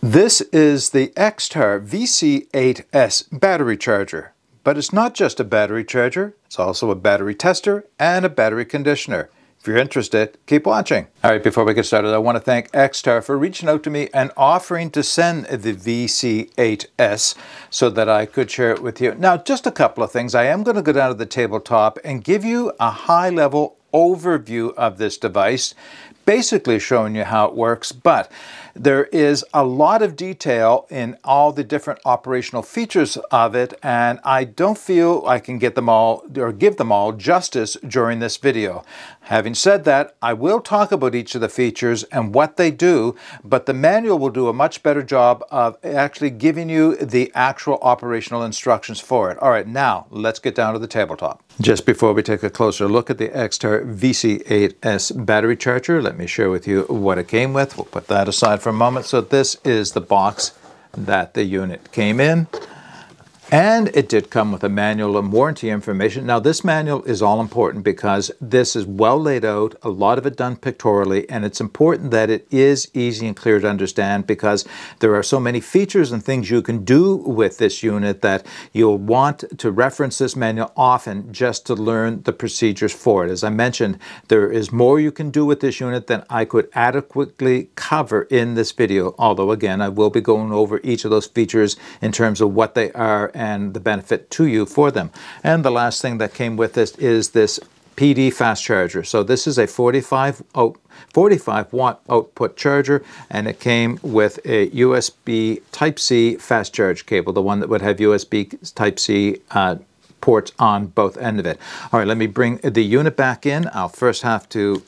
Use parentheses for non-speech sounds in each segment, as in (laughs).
This is the Xtar VC8S battery charger. But it's not just a battery charger, it's also a battery tester and a battery conditioner. If you're interested, keep watching. All right, before we get started, I want to thank Xtar for reaching out to me and offering to send the VC8S so that I could share it with you. Now, just a couple of things. I am going to go down to the tabletop and give you a high-level overview of this device, basically showing you how it works, but there is a lot of detail in all the different operational features of it, and I don't feel I can get them all or give them all justice during this video. Having said that, I will talk about each of the features and what they do, but the manual will do a much better job of actually giving you the actual operational instructions for it. All right, now let's get down to the tabletop. Just before we take a closer look at the Xtar VC8S battery charger, let me share with you what it came with. We'll put that aside for a moment. So this is the box that the unit came in. And it did come with a manual and warranty information. Now, this manual is all important because this is well laid out, a lot of it done pictorially, and it's important that it is easy and clear to understand because there are so many features and things you can do with this unit that you'll want to reference this manual often just to learn the procedures for it. As I mentioned, there is more you can do with this unit than I could adequately cover in this video, although again, I will be going over each of those features in terms of what they are and the benefit to you for them. And the last thing that came with this is this PD fast charger. So this is a 45, oh, 45 watt output charger and it came with a USB Type-C fast charge cable, the one that would have USB Type-C uh, ports on both end of it. All right, let me bring the unit back in. I'll first have to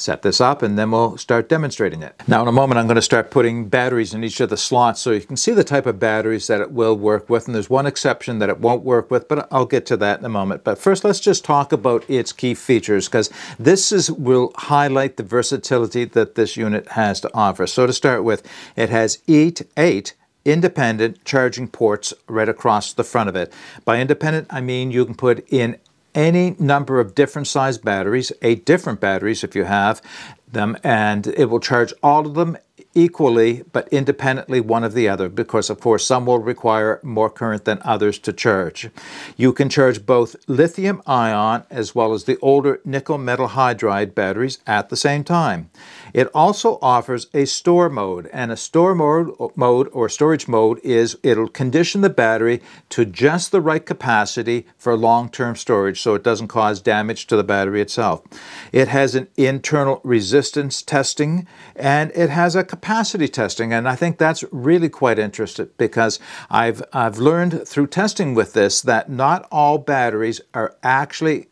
set this up and then we'll start demonstrating it. Now in a moment I'm going to start putting batteries in each of the slots so you can see the type of batteries that it will work with and there's one exception that it won't work with but I'll get to that in a moment. But first let's just talk about its key features because this is will highlight the versatility that this unit has to offer. So to start with it has eight, eight independent charging ports right across the front of it. By independent, I mean you can put in any number of different size batteries, eight different batteries if you have them, and it will charge all of them equally but independently one of the other because of course some will require more current than others to charge. You can charge both lithium ion as well as the older nickel metal hydride batteries at the same time. It also offers a store mode, and a store mode, or storage mode is it'll condition the battery to just the right capacity for long-term storage so it doesn't cause damage to the battery itself. It has an internal resistance testing and it has a capacity testing and I think that's really quite interesting because I've, I've learned through testing with this that not all batteries are actually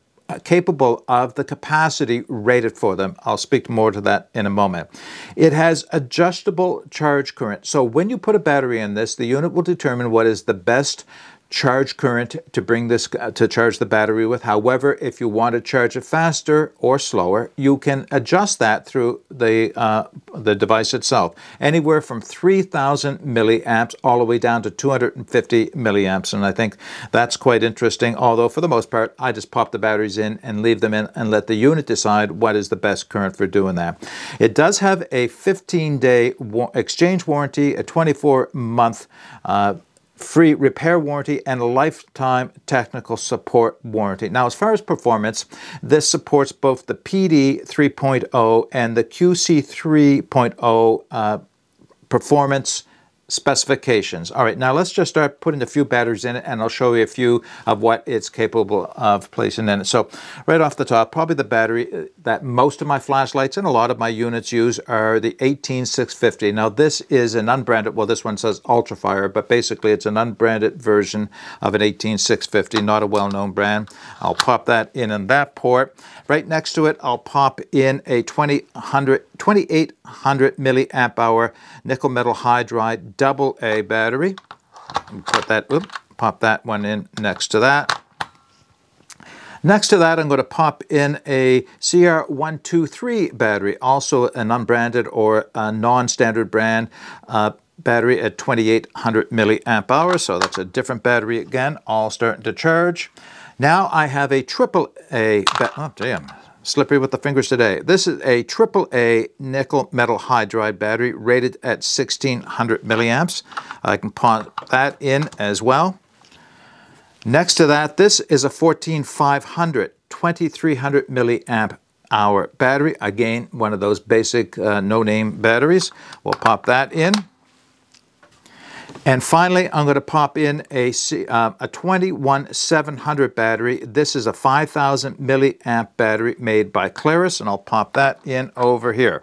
capable of the capacity rated for them. I'll speak more to that in a moment. It has adjustable charge current. So when you put a battery in this, the unit will determine what is the best charge current to bring this uh, to charge the battery with. However, if you want to charge it faster or slower, you can adjust that through the uh, the device itself. Anywhere from 3,000 milliamps all the way down to 250 milliamps, and I think that's quite interesting. Although for the most part, I just pop the batteries in and leave them in and let the unit decide what is the best current for doing that. It does have a 15-day wa exchange warranty, a 24-month uh, free repair warranty and a lifetime technical support warranty. Now, as far as performance, this supports both the PD 3.0 and the QC 3.0 uh, performance specifications. All right, now let's just start putting a few batteries in it and I'll show you a few of what it's capable of placing in it. So right off the top, probably the battery uh, that most of my flashlights and a lot of my units use are the 18650. Now this is an unbranded, well this one says Ultrafire, but basically it's an unbranded version of an 18650, not a well-known brand. I'll pop that in in that port. Right next to it, I'll pop in a 2000, 2800 milliamp hour nickel metal hydride double A battery. Put that, pop that one in next to that. Next to that, I'm going to pop in a CR123 battery, also an unbranded or a non-standard brand uh, battery at 2800 milliamp hours. So that's a different battery again, all starting to charge. Now I have a triple A, oh damn, slippery with the fingers today. This is a AAA nickel metal hydride battery rated at 1600 milliamps. I can pop that in as well. Next to that, this is a 14500 2300 milliamp hour battery. Again, one of those basic uh, no-name batteries. We'll pop that in. And finally, I'm going to pop in a, uh, a 21700 battery. This is a 5000 milliamp battery made by Klarus, and I'll pop that in over here.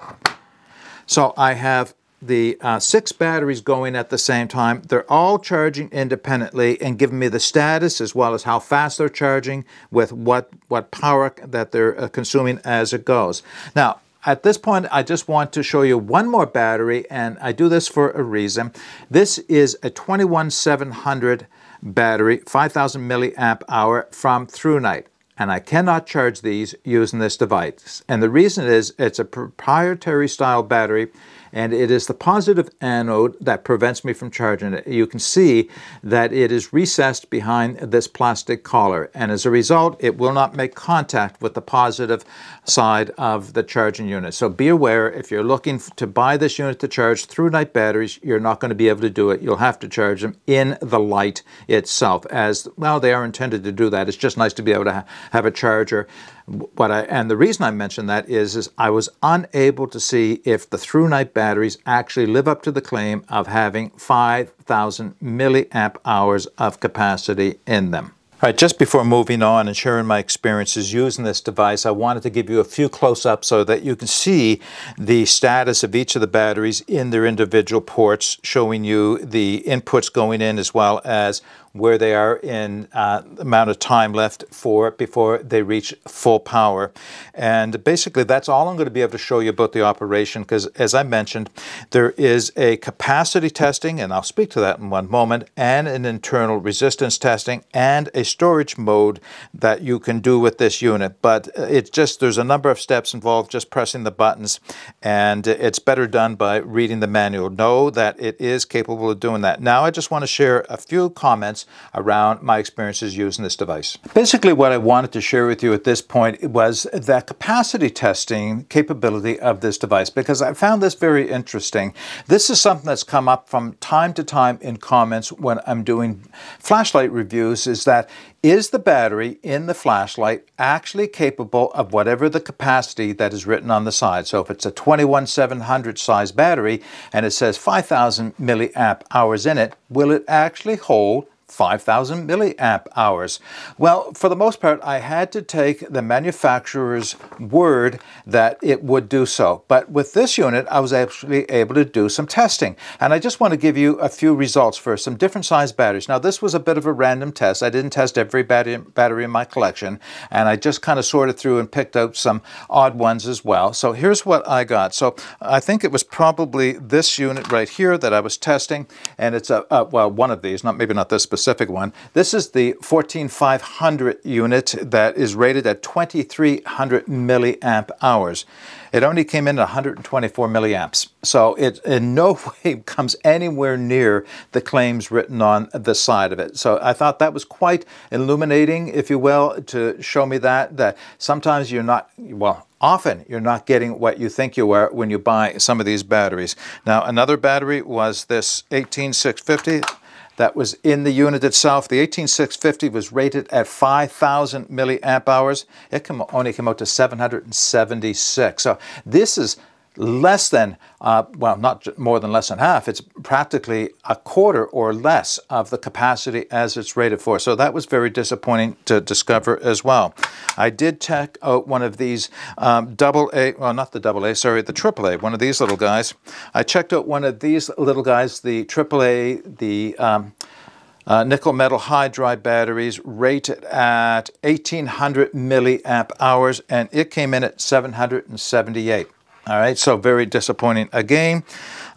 So I have the uh, six batteries going at the same time. They're all charging independently and giving me the status as well as how fast they're charging with what, what power that they're uh, consuming as it goes. Now, at this point, I just want to show you one more battery, and I do this for a reason. This is a 21700 battery, 5000 milliamp hour from ThruNite. And I cannot charge these using this device. And the reason is it's a proprietary style battery and it is the positive anode that prevents me from charging it. You can see that it is recessed behind this plastic collar, and as a result, it will not make contact with the positive side of the charging unit. So be aware, if you're looking to buy this unit to charge ThruNite batteries, you're not going to be able to do it. You'll have to charge them in the light itself, as, well, they are intended to do that. It's just nice to be able to ha have a charger what I and the reason I mention that is is I was unable to see if the ThruNite batteries actually live up to the claim of having 5,000 milliamp hours of capacity in them. All right, just before moving on and sharing my experiences using this device, I wanted to give you a few close-ups so that you can see the status of each of the batteries in their individual ports, showing you the inputs going in as well as where they are in uh, amount of time left for before they reach full power. And basically that's all I'm going to be able to show you about the operation because as I mentioned, there is a capacity testing, and I'll speak to that in one moment, and an internal resistance testing and a storage mode that you can do with this unit. But it's just, there's a number of steps involved just pressing the buttons and it's better done by reading the manual. Know that it is capable of doing that. Now I just want to share a few comments around my experiences using this device. Basically what I wanted to share with you at this point was the capacity testing capability of this device because I found this very interesting. This is something that's come up from time to time in comments when I'm doing flashlight reviews is that is the battery in the flashlight actually capable of whatever the capacity that is written on the side? So if it's a 21700 size battery and it says 5000 milliamp hours in it, will it actually hold 5,000 milliamp hours. Well, for the most part, I had to take the manufacturer's word that it would do so. But with this unit, I was actually able to do some testing. And I just want to give you a few results for some different size batteries. Now, this was a bit of a random test. I didn't test every battery battery in my collection, and I just kind of sorted through and picked out some odd ones as well. So here's what I got. So I think it was probably this unit right here that I was testing, and it's a, a well, one of these, not maybe not this specific specific one. This is the 14500 unit that is rated at 2300 milliamp hours. It only came in at 124 milliamps. So it in no (laughs) way comes anywhere near the claims written on the side of it. So I thought that was quite illuminating, if you will, to show me that, that sometimes you're not, well, often you're not getting what you think you are when you buy some of these batteries. Now, another battery was this 18650 that was in the unit itself. The 18650 was rated at 5,000 milliamp hours. It only came out to 776. So this is less than, uh, well, not more than less than half, it's practically a quarter or less of the capacity as it's rated for. So that was very disappointing to discover as well. I did check out one of these um, double A, well, not the double A, sorry, the triple A, one of these little guys. I checked out one of these little guys, the triple A, the um, uh, nickel metal hydride batteries rated at 1800 milliamp hours and it came in at 778. All right, so very disappointing again.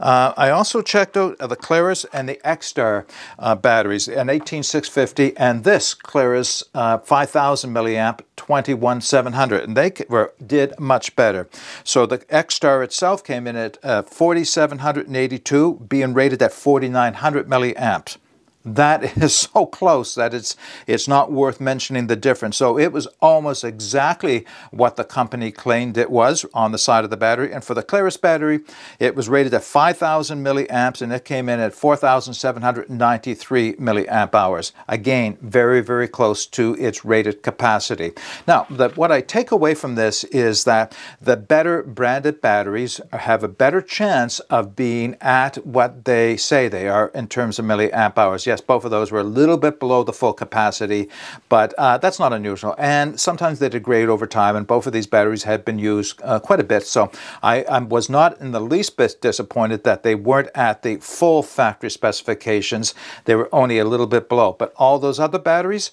Uh, I also checked out the Klarus and the Xtar uh, batteries, an 18650 and this Klarus uh, 5000 milliamp 21700, and they were, did much better. So the Xtar itself came in at uh, 4782, being rated at 4900 milliamps. That (laughs) is so close that it's it's not worth mentioning the difference. So it was almost exactly what the company claimed it was on the side of the battery. And for the Klarus battery, it was rated at 5,000 milliamps and it came in at 4,793 milliamp hours. Again, very, very close to its rated capacity. Now, the, what I take away from this is that the better branded batteries have a better chance of being at what they say they are in terms of milliamp hours. Yes, both of those were a little bit below the full capacity, but uh, that's not unusual. And sometimes they degrade over time, and both of these batteries had been used uh, quite a bit. So I, I, was not in the least bit disappointed that they weren't at the full factory specifications. They were only a little bit below. But all those other batteries,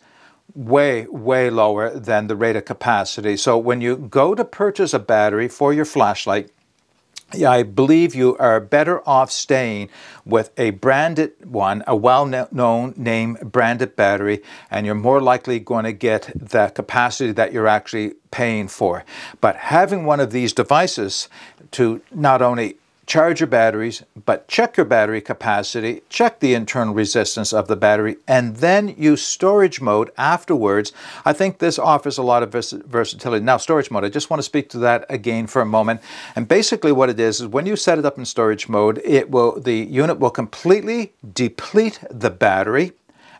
way, way lower than the rated capacity. So when you go to purchase a battery for your flashlight, I believe you are better off staying with a branded one, a well-known name branded battery, and you're more likely going to get the capacity that you're actually paying for. But having one of these devices to not only charge your batteries, but check your battery capacity, check the internal resistance of the battery, and then use storage mode afterwards. I think this offers a lot of vers versatility. Now, storage mode, I just want to speak to that again for a moment. And basically what it is, is when you set it up in storage mode, it will the unit will completely deplete the battery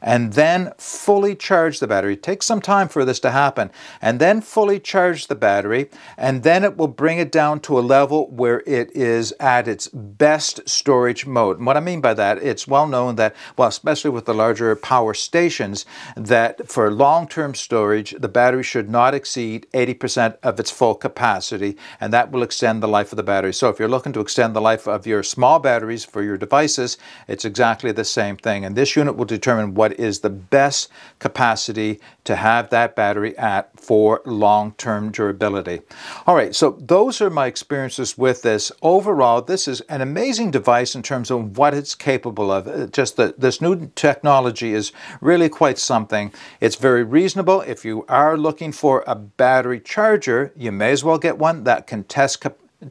and then fully charge the battery. It takes some time for this to happen. And then fully charge the battery, and then it will bring it down to a level where it is at its best storage mode. And what I mean by that, it's well known that, well, especially with the larger power stations, that for long-term storage, the battery should not exceed 80% of its full capacity, and that will extend the life of the battery. So if you're looking to extend the life of your small batteries for your devices, it's exactly the same thing. And this unit will determine what is the best capacity to have that battery at for long-term durability. All right, so those are my experiences with this. Overall, this is an amazing device in terms of what it's capable of. Uh, just that this new technology is really quite something. It's very reasonable. If you are looking for a battery charger, you may as well get one that can test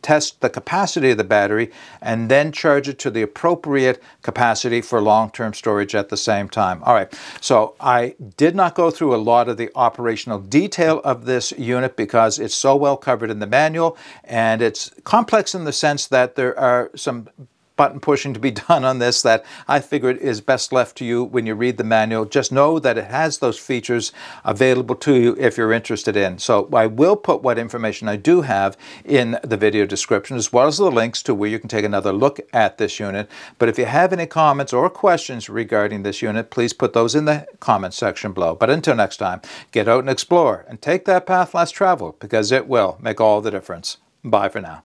test the capacity of the battery, and then charge it to the appropriate capacity for long-term storage at the same time. All right, so I did not go through a lot of the operational detail of this unit because it's so well covered in the manual, and it's complex in the sense that there are some button pushing to be (laughs) done on this that I figured is best left to you when you read the manual. Just know that it has those features available to you if you're interested in. So I will put what information I do have in the video description as well as the links to where you can take another look at this unit. But if you have any comments or questions regarding this unit, please put those in the comment section below. But until next time, get out and explore and take that path less traveled because it will make all the difference. Bye for now.